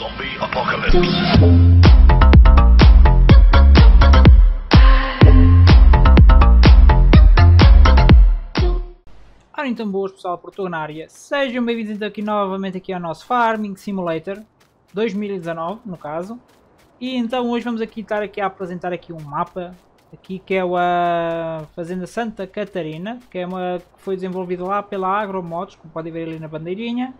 Zombie apocalypse. Ora então boas pessoal, área. Sejam bem-vindos então aqui novamente aqui ao nosso Farming Simulator 2019 no caso. E então hoje vamos aqui estar aqui a apresentar aqui um mapa aqui que é a Fazenda Santa Catarina, que é uma que foi desenvolvida lá pela Agromotos, como podem ver ali na bandeirinha.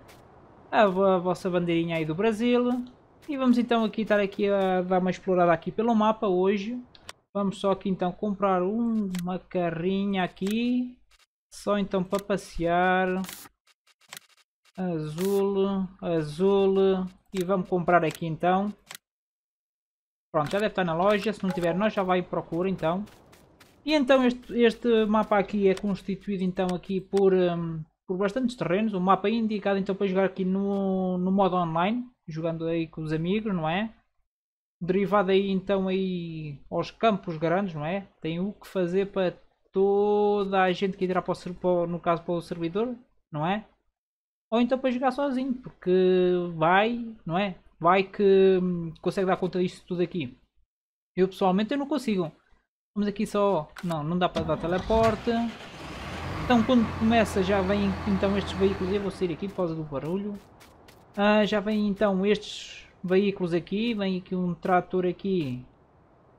A, a vossa bandeirinha aí do Brasil. E vamos então aqui estar aqui a dar uma explorada aqui pelo mapa hoje. Vamos só aqui então comprar um- uma carrinha aqui só então para passear. Azul, azul. E vamos comprar aqui então. Pronto, já deve estar na loja. Se não tiver, nós já vai procura então. E então este, este mapa aqui é constituído então aqui por, hum, por bastantes terrenos. O mapa é indicado então para jogar aqui no, no modo online. Jogando aí com os amigos, não é? Derivado aí então aí aos campos grandes, não é? Tem o que fazer para toda a gente que entrar para o, no caso para o servidor, não é? Ou então para jogar sozinho, porque vai, não é? Vai que consegue dar conta disto tudo aqui. Eu pessoalmente eu não consigo. Vamos aqui só. Não, não dá para dar teleporte. Então quando começa já vem então estes veículos. Eu vou sair aqui por causa do barulho. Ah, já vem então estes veículos aqui. Vem aqui um trator aqui.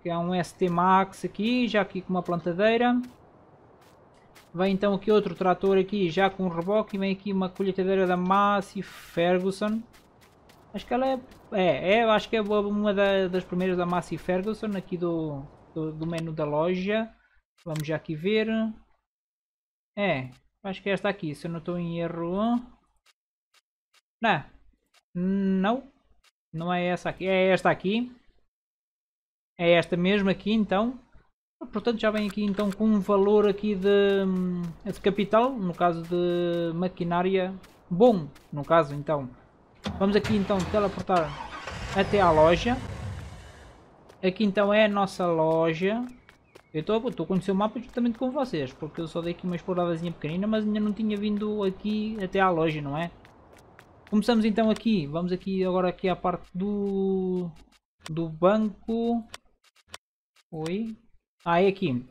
Que é um ST Max aqui. Já aqui com uma plantadeira. Vem então aqui outro trator aqui já com um reboque e vem aqui uma colheitadeira da Massey Ferguson. Acho que ela é, é, é acho que é uma da- das primeiras da Massey Ferguson aqui do, do, do menu da loja. Vamos já aqui ver. É, acho que é esta aqui, se eu não estou em erro. Não, não, não é essa aqui, é esta aqui. É esta mesmo aqui então. Portanto já vem aqui então com um valor aqui de, de capital, no caso de maquinária bom, no caso então. Vamos aqui então teleportar até à loja. Aqui então é a nossa loja. Eu estou a conhecer o mapa justamente com vocês, porque eu só dei aqui uma exploradazinha pequenina, mas ainda não tinha vindo aqui até à loja, não é? Começamos então aqui, vamos aqui agora aqui à parte do, do banco. Oi, ah, é aqui.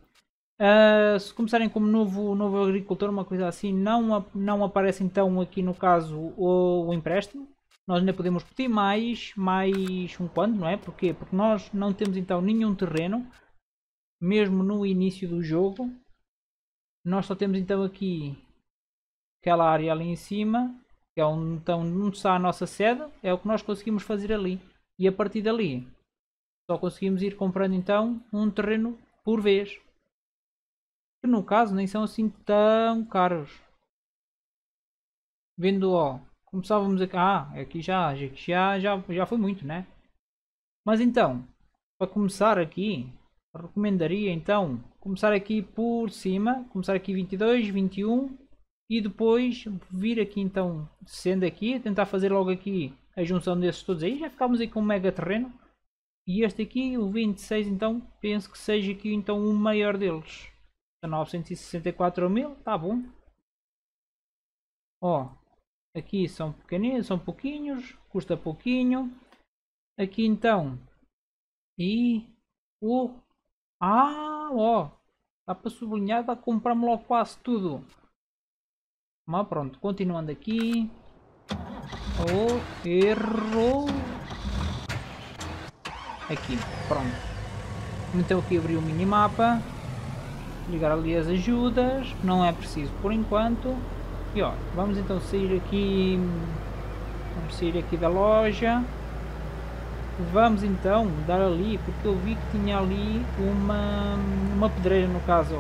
Ah, se começarem como novo, novo agricultor, uma coisa assim, não, não aparece então aqui no caso o, o empréstimo. Nós ainda podemos pedir mais, mais um quando, não é? Porquê? Porque nós não temos então nenhum terreno, mesmo no início do jogo. Nós só temos então aqui aquela área ali em cima, que é onde, então, onde está a nossa sede, é o que nós conseguimos fazer ali. E a partir dali, só conseguimos ir comprando então um terreno por vez. Que no caso nem são assim tão caros. Vendo ó, começávamos aqui. Ah, aqui já, já, já, já foi muito, né? Mas então, para começar aqui, recomendaria então começar aqui por cima, começar aqui 22, 21 e depois vir aqui então, sendo aqui, tentar fazer logo aqui a junção desses todos aí, já ficámos aí com um mega terreno. E este aqui, o 26, então, penso que seja aqui então o maior deles. 964 mil, tá bom. Ó, aqui são pequeninos, são pouquinhos, custa pouquinho. Aqui então, e o ah, ó, dá para sublinhar, dá para comprarmos logo quase tudo. Mas pronto, continuando aqui. Oh, errou. Aqui, pronto. Então aqui abri o minimapa. Ligar ali as ajudas. Não é preciso por enquanto. E ó, vamos então sair aqui. Vamos sair aqui da loja. Vamos então dar ali, porque eu vi que tinha ali uma, uma pedreira no caso.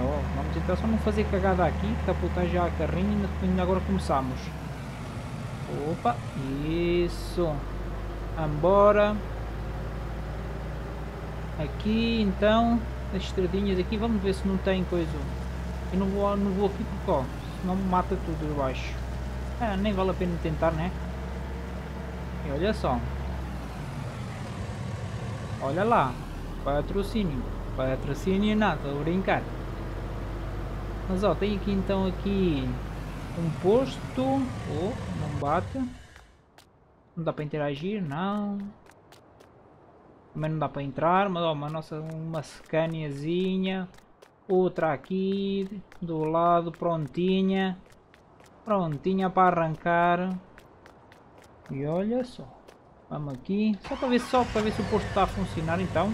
Ó, vamos então só não fazer cagada aqui, capotar já a carrinha e agora começamos. Opa, isso. Embora. Aqui então, as estradinhas aqui, vamos ver se não tem coisa. Eu não vou, não vou aqui porque ó, senão mata tudo eu acho. Ah, nem vale a pena tentar, né? E olha só. Olha lá. Patrocínio. Patrocínio nada, a brincar. Mas ó, tem aqui então aqui um posto. Oh, não bate. Não dá para interagir, não. Também não dá para entrar, mas ó, uma nossa uma scaniazinha. Outra aqui, do lado, prontinha. Prontinha para arrancar. E olha só. Vamos aqui. Só para ver, só para ver se o posto está a funcionar então.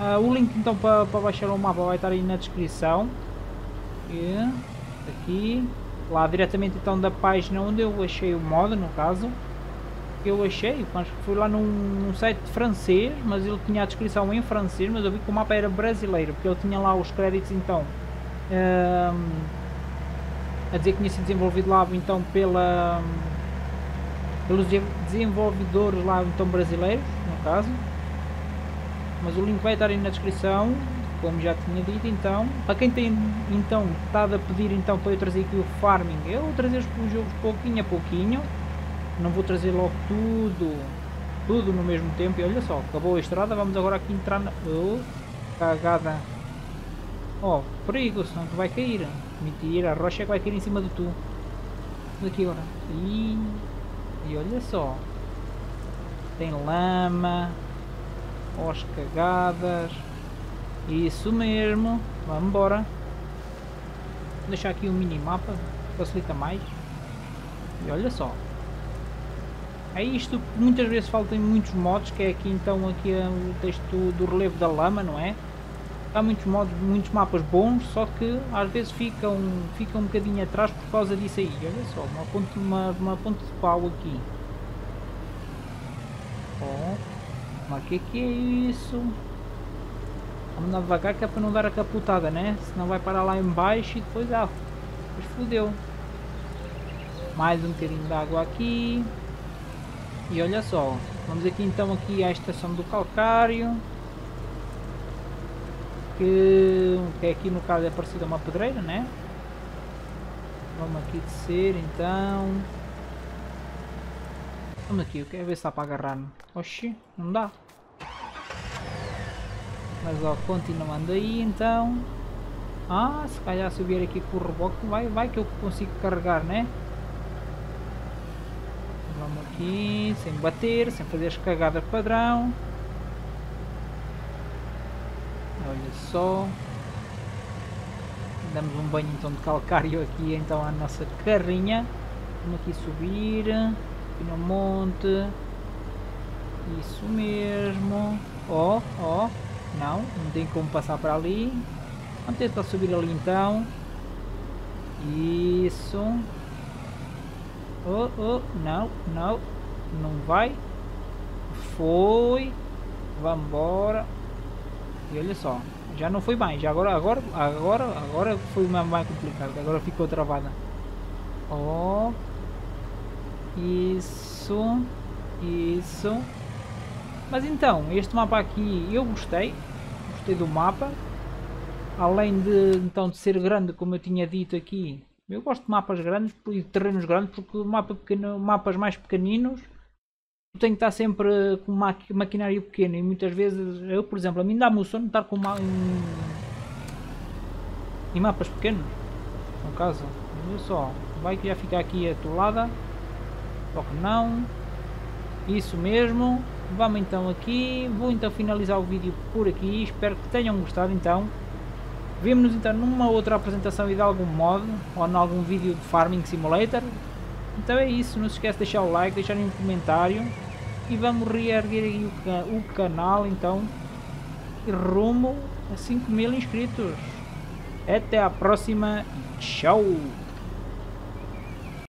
Uh, o link então para, para baixar o mapa vai estar aí na descrição. E aqui. Lá diretamente então da página onde eu achei o mod no caso. Eu achei, que fui lá num, num, site francês, mas ele tinha a descrição em francês, mas eu vi que o mapa era brasileiro, porque ele tinha lá os créditos então. Um, a dizer que tinha sido desenvolvido lá então pela pelos desenvolvedores lá então brasileiros, no caso. Mas o link vai estar aí na descrição, como já tinha dito então. Para quem tem então estado a pedir então para eu trazer aqui o farming, eu vou trazer os jogos pouquinho a pouquinho. Não vou trazer logo tudo, tudo no mesmo tempo. E olha só, acabou a estrada, vamos agora aqui entrar na... Oh, cagada. Oh, perigo, senão tu vai cair. Mentira, a rocha vai cair em cima de tu. Daqui agora. E, e olha só. Tem lama. Os cagadas. Isso mesmo. Vamos embora. Vou deixar aqui um minimapa. Facilita mais. E olha só. É isto muitas vezes faltam muitos modos, que é aqui então aqui é o texto do relevo da lama, não é? Há muitos modos, muitos mapas bons, só que às vezes ficam, ficam um bocadinho atrás por causa disso aí. Olha só, uma ponte, uma, uma ponte de pau aqui. Oh, mas que que é isso? Vamos andar devagar que é para não dar a capotada, né? Senão vai parar lá embaixo e depois, ah, depois fodeu. Mais um bocadinho de água aqui. E olha só, vamos aqui então aqui à estação do calcário que, que aqui no caso é parecida a uma pedreira, né? Vamos aqui descer então. Vamos aqui, eu quero ver se dá para agarrar. -me. Oxi, não dá. Mas ó, continuando aí então. Ah, se calhar se eu vier aqui com o reboque vai, vai que eu consigo carregar, né? Vamos aqui, sem bater, sem fazer as cagadas padrão. Olha só. Damos um banho então de calcário aqui então à nossa carrinha. Vamos aqui subir aqui no monte. Isso mesmo. Ó, oh, ó, oh. não, não tem como passar para ali. Vamos tentar subir ali então. Isso. Oh, oh, não, não. Não vai. Foi. Vamos embora e olha só, já não foi mais, já agora, agora, agora, agora foi mais complicado, agora ficou travada. Oh, isso, isso. Mas então, este mapa aqui eu gostei, gostei do mapa. Além de então de ser grande, como eu tinha dito aqui, eu gosto de mapas grandes e terrenos grandes porque mapa pequeno, mapas mais pequeninos tenho que estar sempre com uma maquinário pequeno e muitas vezes eu por exemplo a mim dá-me o sono estar com uma, em, em mapas pequenos no caso. Olha só vai que já fica aqui atolada só que não isso mesmo. Vamos então aqui vou então finalizar o vídeo por aqui espero que tenham gostado então. Vemos-nos então numa outra apresentação e de algum modo ou em algum vídeo de Farming Simulator. Então é isso, não se esqueça de deixar o like, deixar um comentário e vamos reerguer o, o canal então rumo a 5 mil inscritos. Até a próxima, tchau!